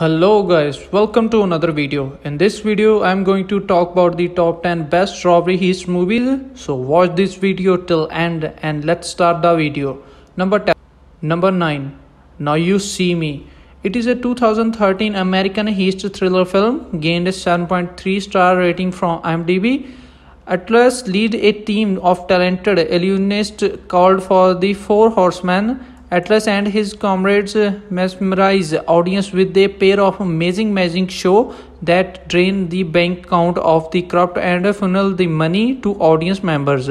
Hello guys, welcome to another video. In this video, I'm going to talk about the top 10 best robbery heist movies. So watch this video till end and let's start the video. Number 10. Number 9. Now You See Me. It is a 2013 American heist thriller film, gained a 7.3 star rating from IMDb. Atlas lead a team of talented illusionists called for the Four Horsemen Atlas and his comrades uh, mesmerize audience with a pair of amazing magic show that drain the bank account of the corrupt and funnel the money to audience members.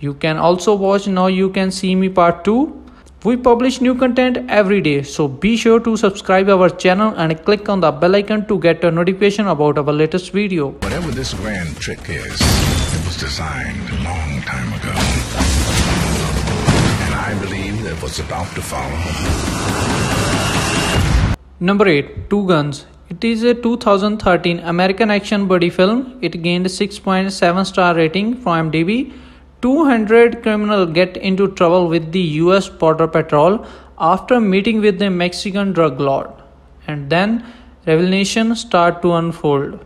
You can also watch Now You Can See Me Part 2. We publish new content every day, so be sure to subscribe our channel and click on the bell icon to get a notification about our latest video. Whatever this grand trick is, it was designed a long time ago. What's about to follow. Number 8 Two Guns. It is a 2013 American action buddy film. It gained 6.7 star rating from IMDb. 200 criminals get into trouble with the US Border Patrol after meeting with a Mexican drug lord. And then revelations start to unfold.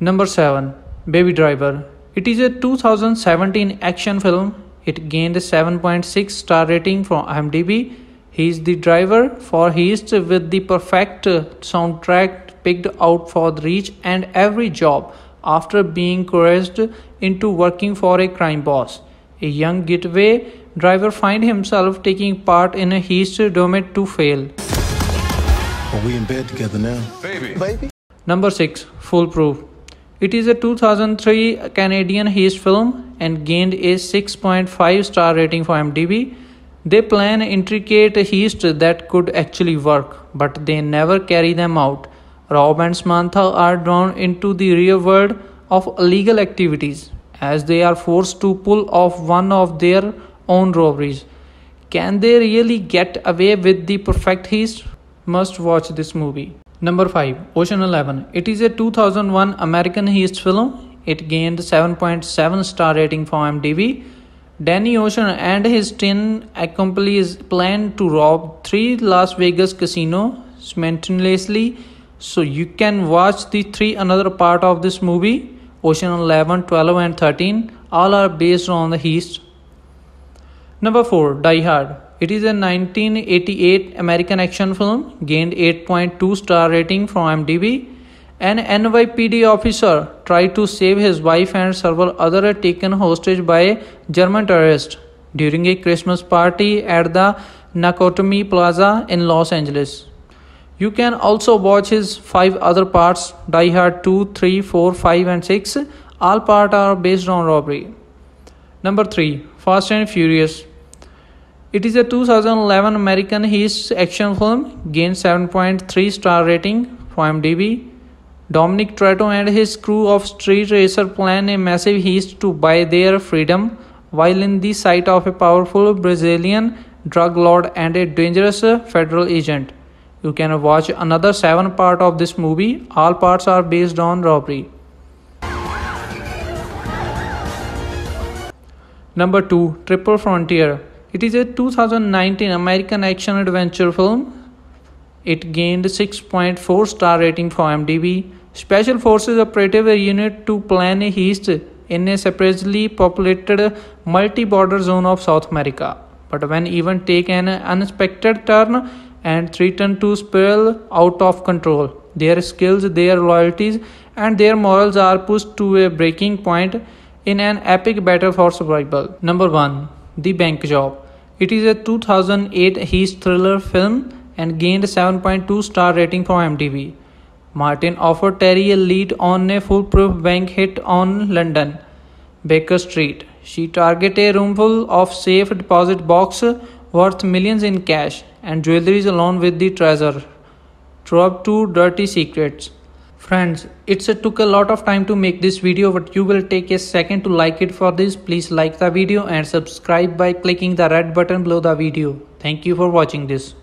Number 7 Baby Driver it is a 2017 action film. It gained a 7.6 star rating from IMDb. He is the driver for Heist with the perfect soundtrack picked out for the reach and every job after being coerced into working for a crime boss. A young getaway driver finds himself taking part in a heist doomed to fail. Are we in bed together now? Baby. Baby. Number 6. Foolproof. It is a 2003 Canadian heist film and gained a 6.5 star rating for IMDb. They plan intricate heist that could actually work, but they never carry them out. Rob and Samantha are drawn into the real world of illegal activities as they are forced to pull off one of their own robberies. Can they really get away with the perfect heist? Must watch this movie. Number 5 Ocean 11 It is a 2001 American heist film. It gained 7.7 star rating from IMDb. Danny Ocean and his 10 accomplices plan to rob three Las Vegas casino simultaneously. So you can watch the three another part of this movie Ocean 11, 12 and 13 all are based on the heist. Number 4 Die Hard it is a 1988 American action film, gained 8.2 star rating from IMDb. An NYPD officer tried to save his wife and several others taken hostage by German terrorists during a Christmas party at the Nakatomi Plaza in Los Angeles. You can also watch his five other parts Die Hard 2, 3, 4, 5, and 6. All parts are based on robbery. Number 3 Fast and Furious it is a 2011 American heist action film, gained 7.3 star rating from IMDb. Dominic Toretto and his crew of street racer plan a massive heist to buy their freedom while in the sight of a powerful Brazilian drug lord and a dangerous federal agent. You can watch another 7 part of this movie. All parts are based on robbery. Number 2 Triple Frontier it is a 2019 American action adventure film. It gained 6.4 star rating from IMDb. Special Forces operative unit to plan a heist in a separately populated multi-border zone of South America. But when events take an unexpected turn and threaten to spiral out of control, their skills, their loyalties, and their morals are pushed to a breaking point in an epic battle for survival. Number 1. The Bank Job it is a 2008 heist thriller film and gained 7.2 star rating from IMDb. Martin offered Terry a lead on a foolproof bank hit on London, Baker Street. She targeted a roomful of safe deposit box worth millions in cash and jewelry along with the treasure. Up two dirty secrets. Friends, it took a lot of time to make this video but you will take a second to like it for this. Please like the video and subscribe by clicking the red button below the video. Thank you for watching this.